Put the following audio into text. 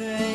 day.